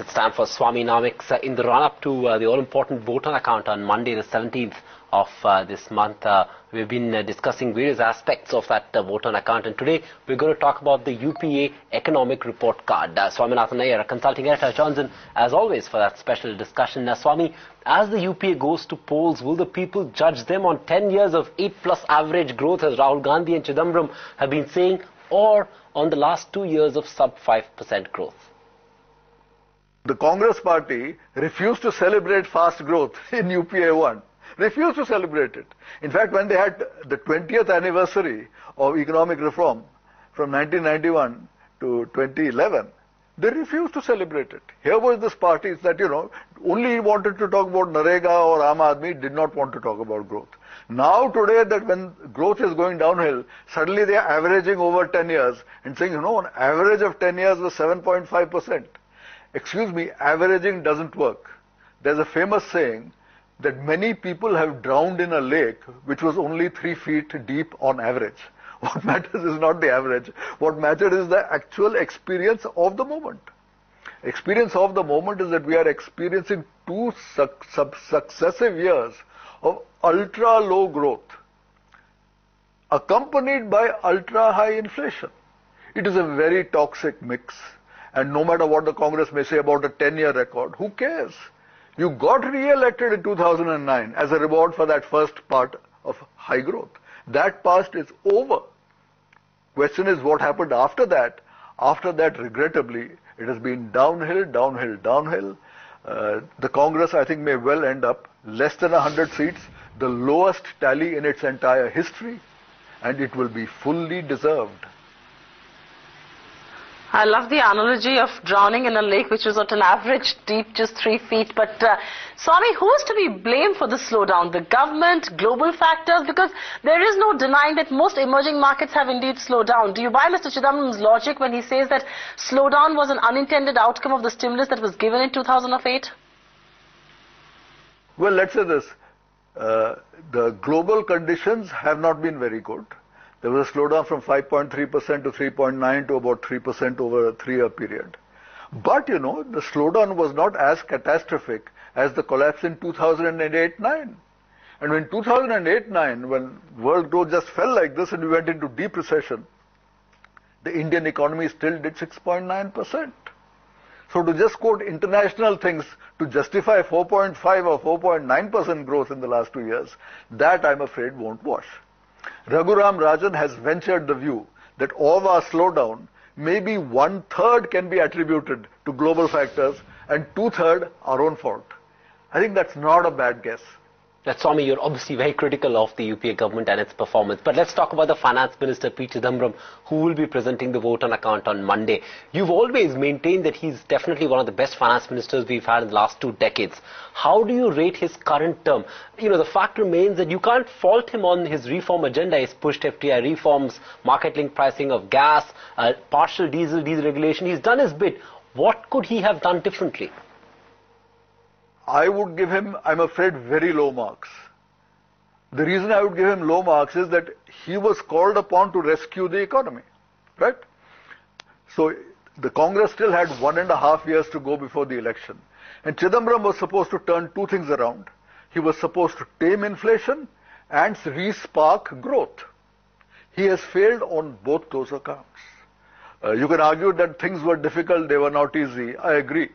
It's time for Swaminomics. Uh, in the run-up to uh, the all-important vote on account on Monday, the 17th of uh, this month, uh, we've been uh, discussing various aspects of that uh, vote on account. And today, we're going to talk about the UPA Economic Report Card. Uh, Swaminathan Aiyar, consulting editor, joins in, as always, for that special discussion. Uh, Swami, as the UPA goes to polls, will the people judge them on 10 years of 8-plus average growth, as Rahul Gandhi and Chidambaram have been saying, or on the last two years of sub-5% growth? The Congress party refused to celebrate fast growth in UPA 1. Refused to celebrate it. In fact, when they had the 20th anniversary of economic reform from 1991 to 2011, they refused to celebrate it. Here was this party that, you know, only wanted to talk about NREGA or Aam did not want to talk about growth. Now today that when growth is going downhill, suddenly they are averaging over 10 years and saying, you know, an average of 10 years was 7.5 percent. Excuse me, averaging doesn't work. There's a famous saying that many people have drowned in a lake which was only three feet deep on average. What matters is not the average. What matters is the actual experience of the moment. Experience of the moment is that we are experiencing two su successive years of ultra low growth accompanied by ultra high inflation. It is a very toxic mix. And no matter what the Congress may say about a 10-year record, who cares? You got re-elected in 2009 as a reward for that first part of high growth. That past is over. Question is what happened after that. After that, regrettably, it has been downhill, downhill, downhill. Uh, the Congress, I think, may well end up less than 100 seats, the lowest tally in its entire history, and it will be fully deserved. I love the analogy of drowning in a lake which was at an average deep just three feet. But uh, Swami, who is to be blamed for the slowdown? The government, global factors? Because there is no denying that most emerging markets have indeed slowed down. Do you buy Mr. Chidambaram's logic when he says that slowdown was an unintended outcome of the stimulus that was given in 2008? Well, let's say this. Uh, the global conditions have not been very good. There was a slowdown from 5.3% to 3.9 to about 3% over a three-year period. But, you know, the slowdown was not as catastrophic as the collapse in 2008-9. And when 2008-9, when world growth just fell like this and we went into deep recession, the Indian economy still did 6.9%. So to just quote international things to justify 4.5 or 4.9% growth in the last two years, that I'm afraid won't wash. Raghuram Rajan has ventured the view that all our slowdown, maybe one third can be attributed to global factors and two third our own fault. I think that's not a bad guess. Now, Swami, you're obviously very critical of the UPA government and its performance. But let's talk about the Finance Minister, P. Chidambaram, who will be presenting the vote on account on Monday. You've always maintained that he's definitely one of the best finance ministers we've had in the last two decades. How do you rate his current term? You know, the fact remains that you can't fault him on his reform agenda. He's pushed FDI reforms, market link pricing of gas, uh, partial diesel deregulation. He's done his bit. What could he have done differently? I would give him, I'm afraid, very low marks. The reason I would give him low marks is that he was called upon to rescue the economy, right? So the Congress still had one and a half years to go before the election. And Chidambaram was supposed to turn two things around. He was supposed to tame inflation and re-spark growth. He has failed on both those accounts. Uh, you can argue that things were difficult, they were not easy. I agree.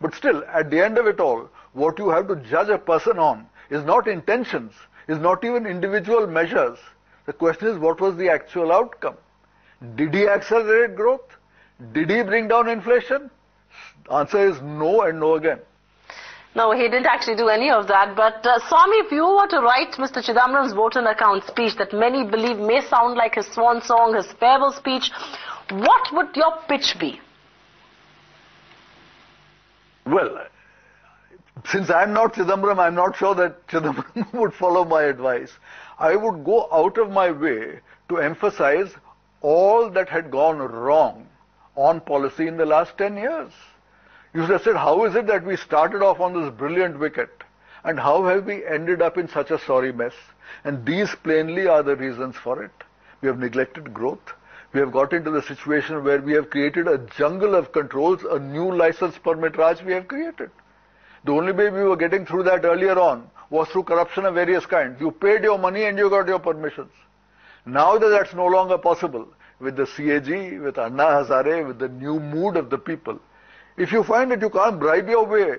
But still, at the end of it all, what you have to judge a person on is not intentions, is not even individual measures. The question is what was the actual outcome? Did he accelerate growth? Did he bring down inflation? Answer is no and no again. No, he didn't actually do any of that. But uh, Swami, if you were to write Mr. Chidambaram's vote on account speech that many believe may sound like his swan song, his farewell speech, what would your pitch be? Well, since I'm not Chidambaram, I'm not sure that Chidambaram would follow my advice. I would go out of my way to emphasize all that had gone wrong on policy in the last 10 years. You should have said, how is it that we started off on this brilliant wicket and how have we ended up in such a sorry mess? And these plainly are the reasons for it. We have neglected growth. We have got into the situation where we have created a jungle of controls, a new license permit Raj we have created. The only way we were getting through that earlier on was through corruption of various kinds. You paid your money and you got your permissions. Now that that's no longer possible, with the CAG, with Anna Hazare, with the new mood of the people, if you find that you can't bribe your way,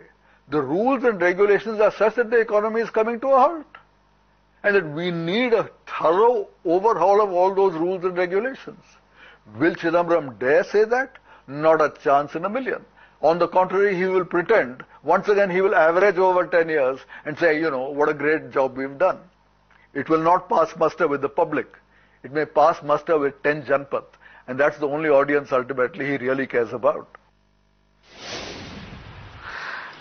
the rules and regulations are such that the economy is coming to a halt. And that we need a thorough overhaul of all those rules and regulations. Will Chidambaram dare say that? Not a chance in a million. On the contrary, he will pretend. Once again, he will average over 10 years and say, you know, what a great job we've done. It will not pass muster with the public. It may pass muster with 10 Janpath. And that's the only audience ultimately he really cares about.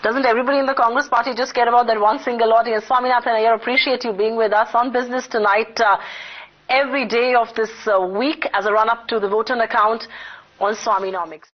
Doesn't everybody in the Congress party just care about that one single audience? Swaminathan, I appreciate you being with us on business tonight. Uh, every day of this uh, week as a run-up to the voter account on Swaminomics.